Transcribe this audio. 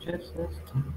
Just this time.